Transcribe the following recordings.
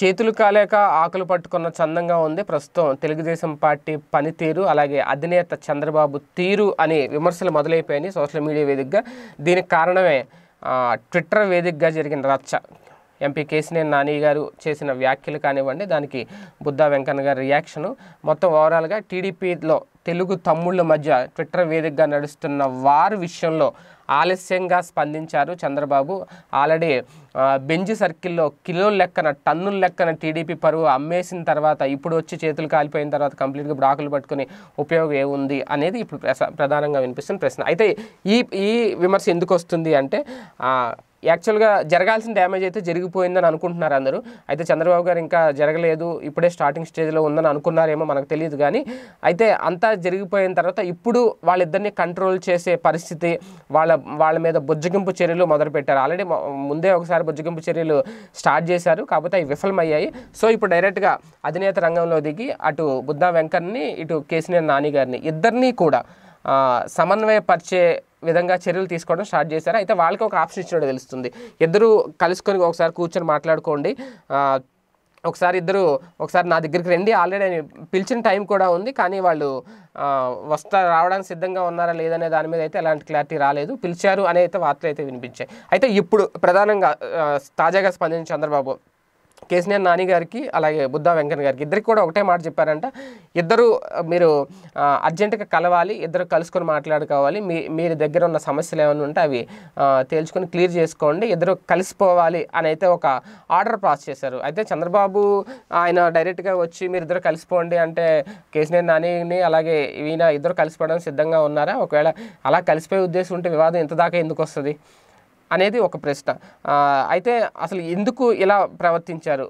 చేతులు కాలేక ఆకులు పట్టుకున్న చందంగా ఉంది. ప్రస్తుతం తెలుగుదేశం పార్టీ పనితీరు అలాగే అధినేత చంద్రబాబు తీరు అనే విమర్శలు మొదలైపోయినాయి సోషల్ మీడియా వేదికగా. దీనికి కారణమే ట్విట్టర్ వేదికగా జరిగిన రచ్చ. ఎంపీ కేసినేని నాని గారు చేసిన వ్యాఖ్యలు కానివ్వండి దానికి బుద్ధా వెంకన్న గారి రియాక్షను మొత్తం ఓవరాల్గా టీడీపీలో తెలుగు తమ్ముళ్ళ మధ్య ట్విట్టర్ వేదికగా నడుస్తున్న వారి విషయంలో ఆలస్యంగా స్పందించారు. చంద్రబాబు ఆల్రెడీ బెంజ్ సర్కిల్లో కిలోల లెక్కన టన్నుల లెక్కన టీడీపీ పరువు అమ్మేసిన తర్వాత ఇప్పుడు వచ్చి చేతులు కాలిపోయిన తర్వాత కంప్లీట్గా బ్రాకులు పట్టుకుని ఉపయోగం ఏముంది అనేది ఇప్పుడు ప్రధానంగా వినిపిస్తున్న ప్రశ్న. అయితే ఈ ఈ విమర్శ ఎందుకు వస్తుంది అంటే యాక్చువల్గా జరగాల్సిన డ్యామేజ్ అయితే జరిగిపోయిందని అనుకుంటున్నారు అందరూ. అయితే చంద్రబాబు గారు ఇంకా జరగలేదు ఇప్పుడే స్టార్టింగ్ స్టేజ్లో ఉందని అనుకున్నారేమో మనకు తెలియదు కానీ అయితే అంతా జరిగిపోయిన తర్వాత ఇప్పుడు వాళ్ళిద్దరిని కంట్రోల్ చేసే పరిస్థితి వాళ్ళ వాళ్ళ మీద బుజ్జగింపు చర్యలు మొదలుపెట్టారు. ఆల్రెడీ ముందే ఒకసారి బుజ్జగింపు చర్యలు స్టార్ట్ చేశారు కాకపోతే అవి విఫలమయ్యాయి. సో ఇప్పుడు డైరెక్ట్గా అధినేత రంగంలో దిగి అటు బుద్ధా వెంకర్ని ఇటు కేసీఆర్ నాని గారిని ఇద్దరినీ కూడా సమన్వయపరిచే విధంగా చర్యలు తీసుకోవడం స్టార్ట్ చేశారు. అయితే వాళ్ళకి ఒక ఆప్షన్ ఇచ్చినట్టు తెలుస్తుంది. ఇద్దరు కలుసుకొని ఒకసారి కూర్చొని మాట్లాడుకోండి. ఒకసారి ఇద్దరు ఒకసారి నా దగ్గరికి రండి. ఆల్రెడీ పిలిచిన టైం కూడా ఉంది కానీ వాళ్ళు వస్తా రావడానికి సిద్ధంగా ఉన్నారా లేదనే దాని మీద అయితే ఎలాంటి క్లారిటీ రాలేదు. పిలిచారు అనే అయితే వార్తలు అయితే వినిపించాయి. అయితే ఇప్పుడు ప్రధానంగా తాజాగా స్పందించిన చంద్రబాబు కేసీఆర్ నాని గారికి అలాగే బుద్ధా వెంకన్న గారికి ఇద్దరికి కూడా ఒకటే మాట చెప్పారంట. ఇద్దరు మీరు అర్జెంటుగా కలవాలి ఇద్దరు కలుసుకొని మాట్లాడుకోవాలి మీ మీరు దగ్గర ఉన్న సమస్యలు ఏమైనా ఉంటే అవి తేల్చుకొని క్లియర్ చేసుకోండి ఇద్దరు కలిసిపోవాలి అని అయితే ఒక ఆర్డర్ పాస్ చేశారు. అయితే చంద్రబాబు ఆయన డైరెక్ట్గా వచ్చి మీరు ఇద్దరు కలిసిపోండి అంటే కేసీఆర్ నానిని అలాగే ఈయన ఇద్దరు కలిసిపోవడానికి సిద్ధంగా ఉన్నారా? ఒకవేళ అలా కలిసిపోయే ఉద్దేశం ఉంటే వివాదం ఇంత దాకా ఎందుకు వస్తుంది? అనేది ఒక ప్రశ్న. అయితే అసలు ఎందుకు ఇలా ప్రవర్తించారు?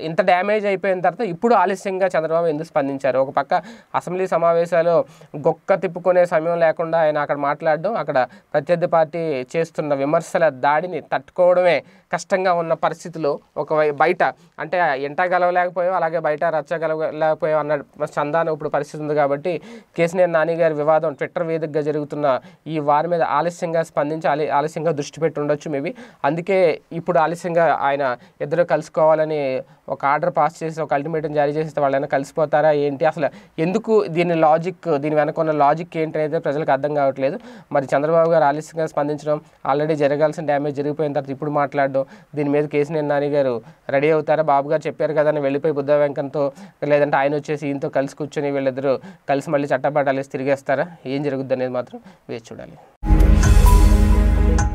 ఇంత డ్యామేజ్ అయిపోయిన తర్వాత ఇప్పుడు ఆలస్యంగా చంద్రబాబు ఎందుకు స్పందించారు? ఒక పక్క అసెంబ్లీ సమావేశాలు గొక్క తిప్పుకునే సమయం లేకుండా ఆయన అక్కడ మాట్లాడడం అక్కడ ప్రత్యర్థి పార్టీ చేస్తున్న విమర్శల దాడిని తట్టుకోవడమే కష్టంగా ఉన్న పరిస్థితులు ఒక బయట అంటే ఎంట గెలవలేకపోయావు అలాగే బయట రచ్చగలవలేకపోయావు అన్న చందాన ఇప్పుడు పరిస్థితి ఉంది కాబట్టి కేసీఆర్ నాని గారి వివాదం ట్విట్టర్ వేదికగా జరుగుతున్న ఈ వారి మీద ఆలస్యంగా స్పందించి ఆలి- ఆలస్యంగా దృష్టి పెట్టి ఉండొచ్చు మేబీ. అందుకే ఇప్పుడు ఆలస్యంగా ఆయన ఇద్దరు కలుసుకోవాలని ఒక ఆర్డర్ పాస్ చేసి ఒక అల్టిమేటం జారీ చేస్తే వాళ్ళైనా కలిసిపోతారా? ఏంటి? అసలు ఎందుకు దీని లాజిక్ దీని వెనక ఉన్న లాజిక్ ఏంటి అనేది ప్రజలకు అర్థం కావట్లేదు. మరి చంద్రబాబు గారు ఆలస్యంగా స్పందించడం ఆల్రెడీ జరగాల్సిన డ్యామేజ్ జరిగిపోయిన తర్వాత ఇప్పుడు మాట్లాడడం దీని మీద కేసీఆర్ నాని గారు రెడీ అవుతారా? బాబు గారు చెప్పారు కదా అని వెళ్ళిపోయి బుద్ధ వెంకంతో లేదంటే ఆయన వచ్చేసి ఈయనతో కలిసి కూర్చొని వీళ్ళిద్దరూ కలిసి మళ్ళీ చట్టపట్టాలేసి తిరిగేస్తారా? ఏం జరుగుద్ది అనేది మాత్రం వేచి చూడాలి.